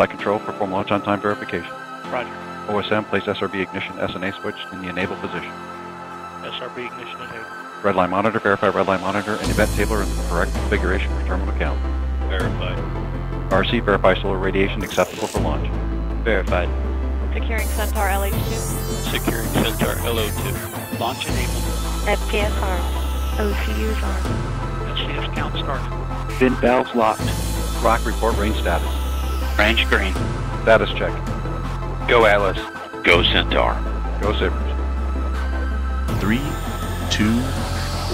Flight Control, perform launch on time verification. Roger. OSM, place SRB ignition SNA switch in the enable position. SRB ignition enabled. Redline monitor, verify redline monitor and event table are in the correct configuration for terminal count. Verified. RC, verify solar radiation acceptable for launch. Verified. Securing Centaur LH2. Securing Centaur LO2. Launch enabled. FPS armed. OCU's armed. SCS count started. Vent valves locked. Rock report range status. Range green. Status check. Go Atlas. Go Centaur. Go SBIRS. Three, two,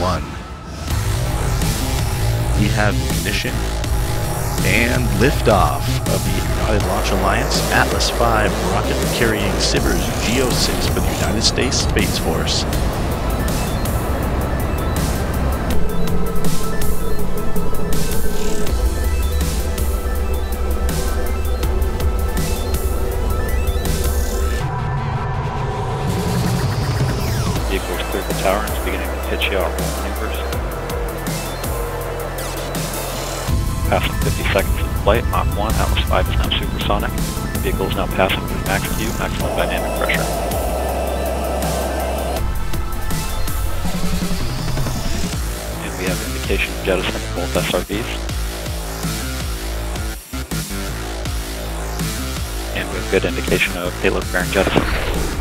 one. We have ignition and liftoff of the United Launch Alliance Atlas V rocket carrying SBIRS Geo 6 for the United States Space Force. The tower and is beginning to pitch yaw roll maneuvers. Passing 50 seconds of flight, Mach 1, Atlas 5 is now supersonic. Vehicle is now passing through max Q, maximum dynamic pressure. And we have indication of jettison of both SRBs. And we have good indication of payload fairing jettison.